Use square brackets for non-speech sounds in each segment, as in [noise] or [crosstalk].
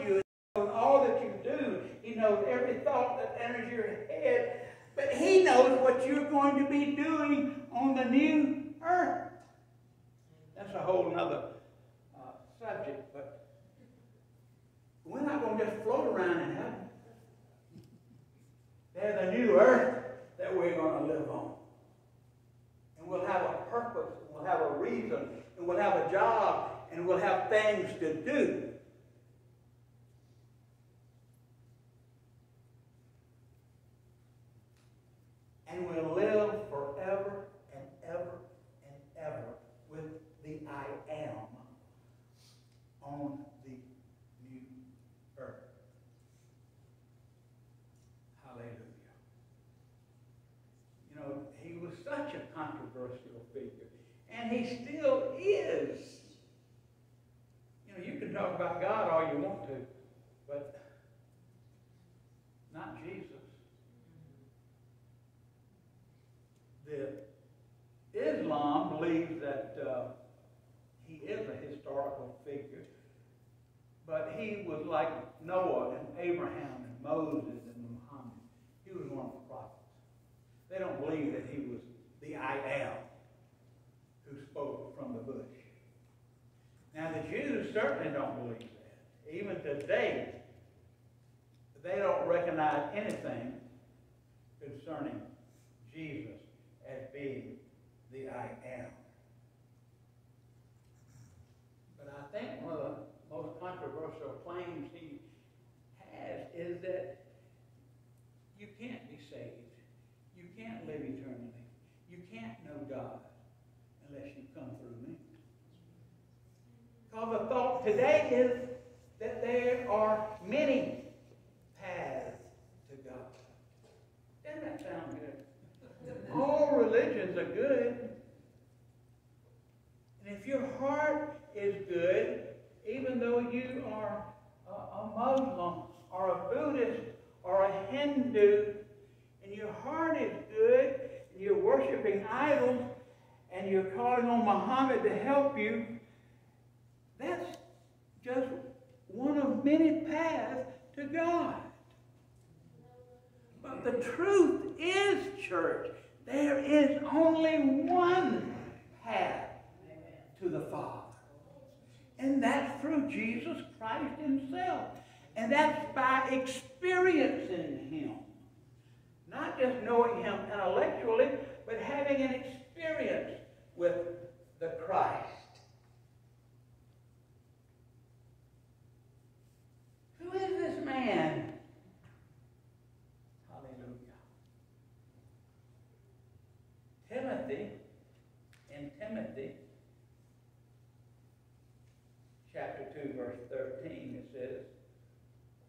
you. He knows all that you do. He knows every thought that enters your head. But He knows what you're going to be doing on the new earth. That's a whole other uh, subject, but we're not going to just float around in heaven. There's a new earth that we're going to live on. And we'll have a purpose, and we'll have a reason, and we'll have a job, and we'll have things to do. And we'll live forever and ever and ever with the I am on the new earth. Hallelujah. You know, he was such a controversial figure, and he still is. You know, you can talk about God all you want to, but not Jesus. The Islam believes that uh, he is a historical figure, but he was like Noah and Abraham and Moses and Muhammad. He was one of the prophets. They don't believe that he was the I am who spoke from the bush. Now, the Jews certainly don't believe that. Even today, they don't recognize anything concerning Jesus as being the I am. But I think one of the most controversial claims he has is that you can't be saved. You can't live eternally. You can't know God unless you come through me. Because the thought today is that there are many paths to God. Doesn't that sound good? All religions are good. And if your heart is good, even though you are a, a Muslim or a Buddhist or a Hindu, and your heart is good, and you're worshiping idols, and you're calling on Muhammad to help you, that's just one of many paths to God. But the truth is, church, there is only one path to the Father. And that's through Jesus Christ himself. And that's by experiencing him. Not just knowing him intellectually, but having an experience with the Christ. Who is this man? Hallelujah. Timothy, in Timothy, chapter 2, verse 13, it says,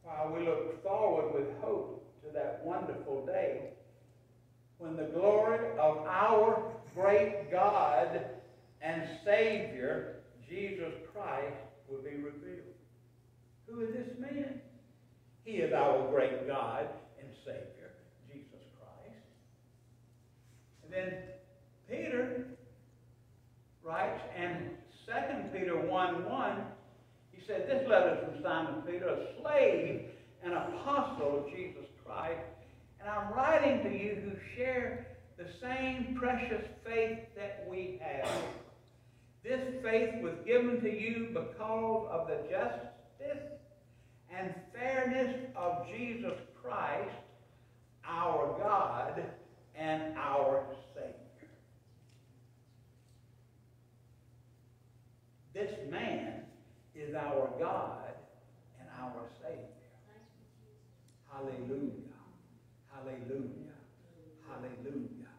While we look forward with hope to that wonderful day when the glory of our great God and Savior, Jesus Christ, will be revealed. Who is this man? He is our great God and Savior, Jesus Christ. And then Peter writes, and 2 Peter 1 1, he said, This letter is from Simon Peter, a slave and apostle of Jesus Christ. And I'm writing to you who share the same precious faith that we have. This faith was given to you because of the justice and fairness of Jesus Christ, our God and our Savior. This man is our God and our Savior. Hallelujah. Hallelujah. Hallelujah.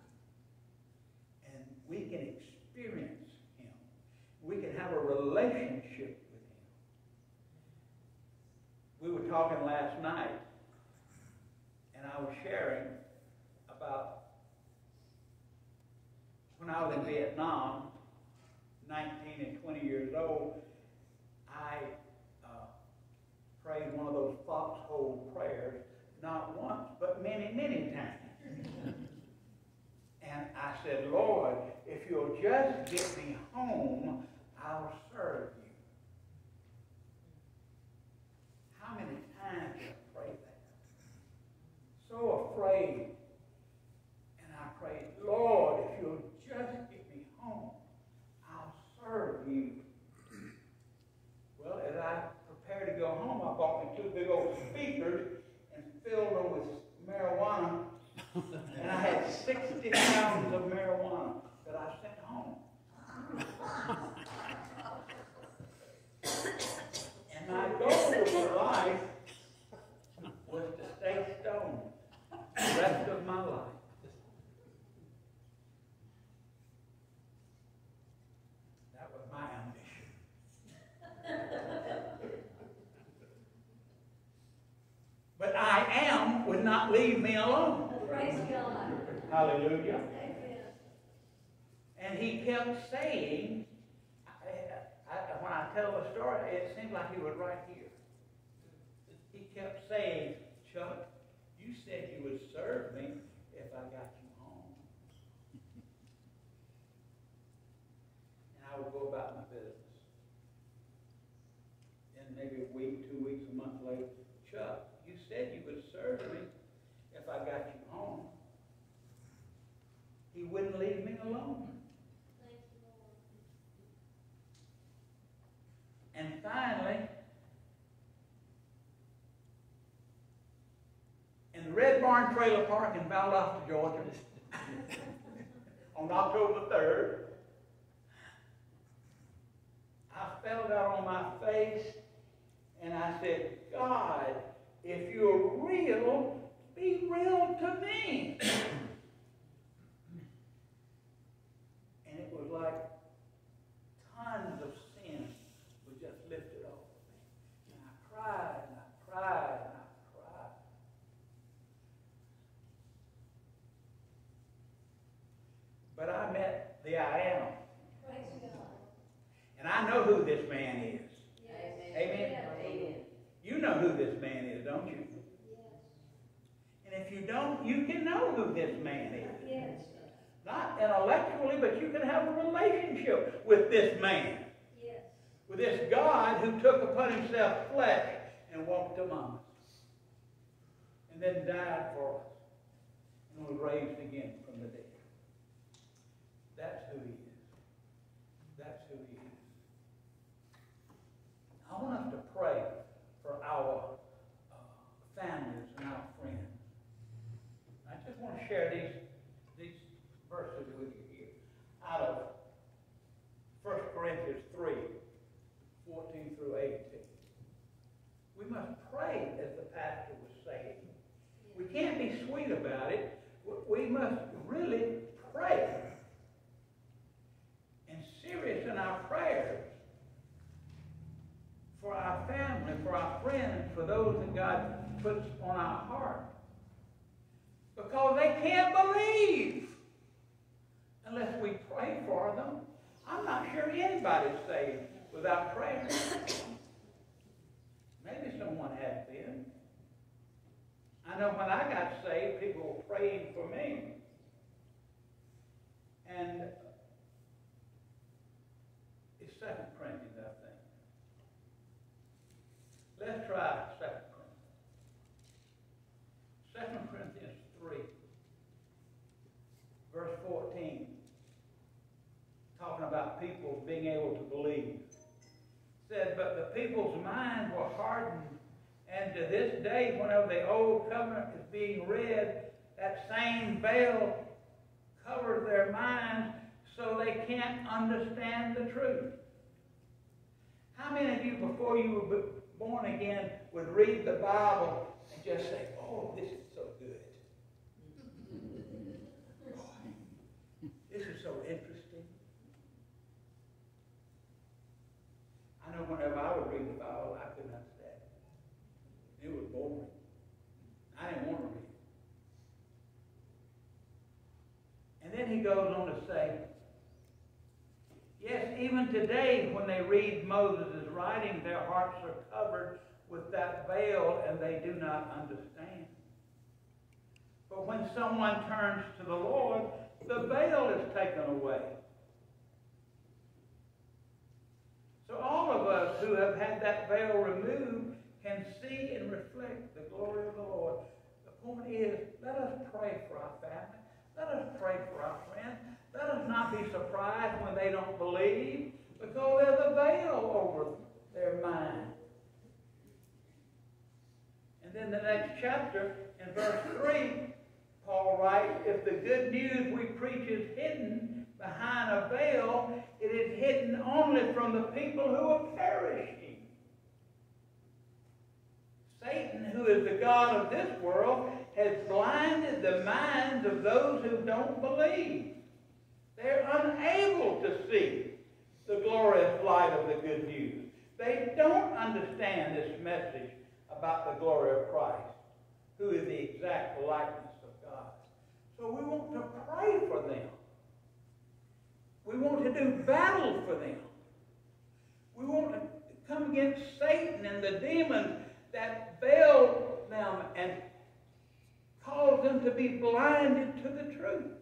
And we can experience him. We can have a relationship with him. We were talking last night, and I was sharing about when I was in Vietnam, 19 and 20 years old, I uh, prayed one of those foxhole prayers, not once, but many, many times. [laughs] and I said, Lord, if you'll just get me home, I'll serve you. ready to go home, I bought me two big old speakers and filled them with marijuana. And I had 60 pounds of marijuana that I sent home. And my goal for life was to stay stoned the rest of my life. That was my ambition. But I am would not leave me alone. Praise God. Hallelujah. And he kept saying, I, I, when I tell the story, it seemed like he was right here. He kept saying, Chuck, you said you would serve me if I got you home. And I would go about my business. And maybe a week, two weeks, a month later, Chuck, you said you would serve me if I got you home. He wouldn't leave me alone. And finally, in the Red Barn Trailer Park in Valdosta, Georgia, [laughs] on October 3rd, I fell down on my face and I said, God, if you're real, be real to me. and it was like tons of sin was just lifted off of me. And I cried and I cried and I cried. But I met the I am. And I know who this man is. Yes. Amen. Yes. Amen. You know who this man is, don't you? Yes. And if you don't, you can know who this man is. Yes. Intellectually, but you can have a relationship with this man. Yes. With this God who took upon himself flesh and walked among us. And then died for us. And was raised again from the dead. That's who he is. That's who he is. I want us to pray for our uh, families and our friends. I just want to share these, these verses with you here out of 1 Corinthians 3, 14 through 18. We must pray, as the pastor was saying. We can't be sweet about it. We must really pray. And serious in our prayers for our family, for our friends, for those that God puts on our heart. Because they can't believe unless we pray for them. I'm not sure anybody's saved without prayer. Maybe someone has been. I know when I got saved, people were praying for me. And it's Second Corinthians, I think. Let's try Second Corinthians. Second Corinthians 3, verse 14. Talking about people being able to believe. Said, but the people's minds were hardened and to this day, whenever the old covenant is being read, that same veil covers their minds so they can't understand the truth. How many of you, before you were born again, would read the Bible and just say, oh, this is so good? Boy, this is so interesting. I know whenever I would read the Bible, I couldn't understand it. It was boring. I didn't want to read it. And then he goes on to say, yes, even today when they read Moses' writing, their hearts are covered with that veil and they do not understand. But when someone turns to the Lord, the veil is taken away. So all of us who have had that veil removed can see and reflect the glory of the Lord. The point is, let us pray for our family. Let us pray for our friends. Let us not be surprised when they don't believe because there's a veil over their mind. And then the next chapter, in verse 3, Paul writes, If the good news we preach is hidden behind a veil, it is hidden only from the people who are perishing. Satan, who is the God of this world, has blinded the minds of those who don't believe. They're unable to see the glorious light of the good news. They don't understand this message about the glory of Christ, who is the exact likeness of God. So we want to pray for them. We want to do battle for them. We want to come against Satan and the demons that veil them and cause them to be blinded to the truth.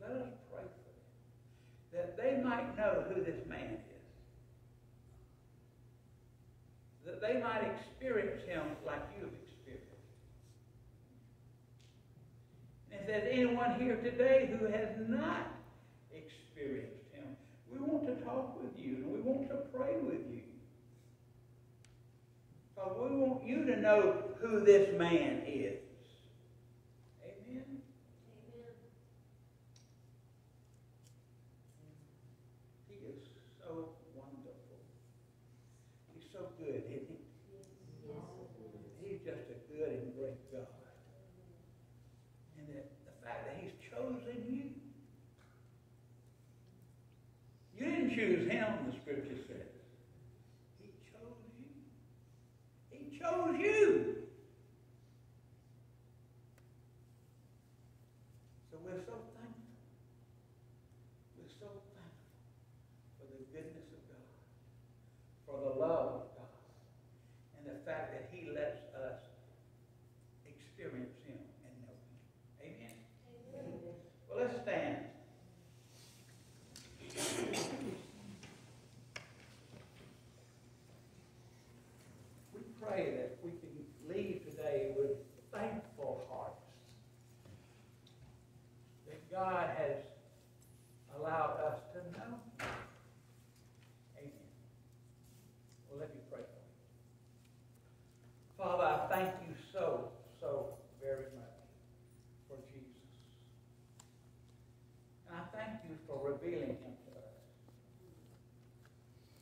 Let us pray for them, that they might know who this man is, that they might experience him like you have experienced. And if there's anyone here today who has not experienced him, we want to talk with you and we want to pray with you. Because we want you to know who this man is. Amen. Amen. He is so wonderful. He's so good, isn't he? He's just a good and great God. And the, the fact that he's chosen you. You didn't choose him, the scripture says. He chose you. He chose you. So we're so thankful. We're so thankful for the goodness of God, for the love of God, and the fact that He lets us experience Him and know Him. Amen. Amen. Well, let's stand. We pray that we can leave today with thankful hearts. That God has allowed us to know. Amen. Well, let me pray for you. Father, I thank you so, so very much for Jesus. And I thank you for revealing him to us.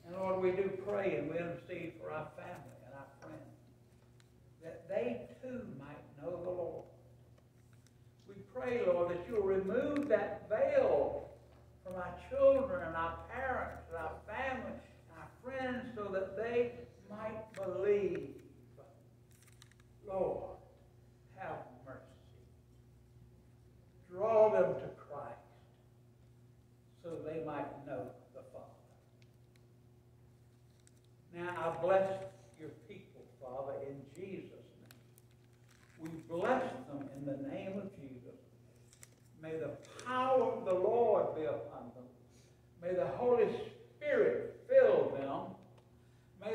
And Lord, we do pray and we intercede for our family and our friends that they too might know the Lord. We pray, Lord, that you'll remove that veil from our children and our parents and our family and our friends so that they might believe. Lord, have mercy. Draw them to Christ so they might know the Father. Now I bless your people, Father, in Jesus' name. We bless them in the name of Jesus. May the power of the Lord be upon them. May the Holy Spirit fill them.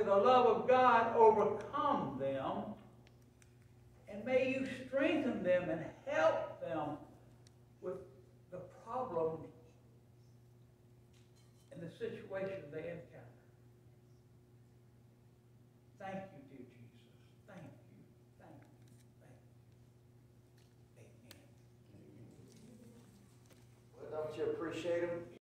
May the love of God overcome them. And may you strengthen them and help them with the problems and the situation they encounter. Thank you, dear Jesus. Thank you, thank you, thank you. Amen. Well, don't you appreciate him?